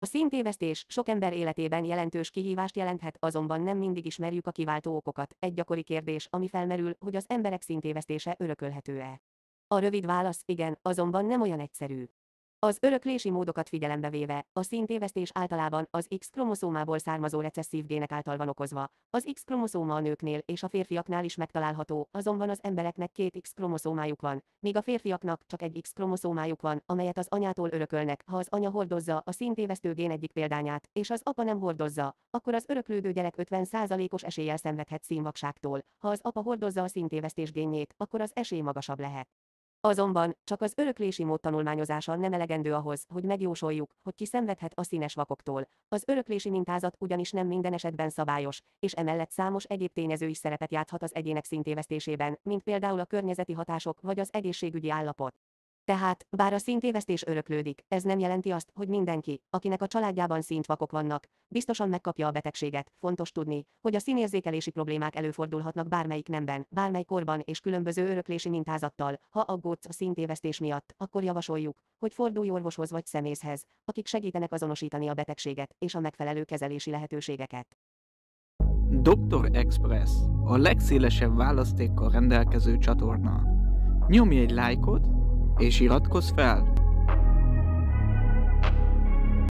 A színtévesztés sok ember életében jelentős kihívást jelenthet, azonban nem mindig ismerjük a kiváltó okokat. Egy gyakori kérdés, ami felmerül, hogy az emberek színtévesztése örökölhető-e. A rövid válasz igen, azonban nem olyan egyszerű. Az öröklési módokat figyelembe véve, a színtévesztés általában az X-kromoszómából származó recesszív gének által van okozva. Az X-kromoszóma a nőknél és a férfiaknál is megtalálható, azonban az embereknek két X-kromoszómájuk van, míg a férfiaknak csak egy X-kromoszómájuk van, amelyet az anyától örökölnek. Ha az anya hordozza a színtévesztő gén egyik példányát, és az apa nem hordozza, akkor az öröklődő gyerek 50%-os eséllyel szenvedhet színvakságtól. Ha az apa hordozza a színtévesztés génjét, akkor az esély magasabb lehet. Azonban, csak az öröklési mód tanulmányozása nem elegendő ahhoz, hogy megjósoljuk, hogy ki szenvedhet a színes vakoktól. Az öröklési mintázat ugyanis nem minden esetben szabályos, és emellett számos egyéb tényező is szerepet játhat az egyének szintévesztésében, mint például a környezeti hatások vagy az egészségügyi állapot. Tehát, bár a szintévesztés öröklődik, ez nem jelenti azt, hogy mindenki, akinek a családjában szintvakok vannak, biztosan megkapja a betegséget. Fontos tudni, hogy a színérzékelési problémák előfordulhatnak bármelyik nemben, bármely korban és különböző öröklési mintázattal. Ha aggódsz a szintévesztés miatt, akkor javasoljuk, hogy fordulj orvoshoz vagy szemészhez, akik segítenek azonosítani a betegséget és a megfelelő kezelési lehetőségeket. Dr. Express, a legszélesebb választékkal rendelkező csatorna. Nyomj egy lájkot, és iratkozz fel!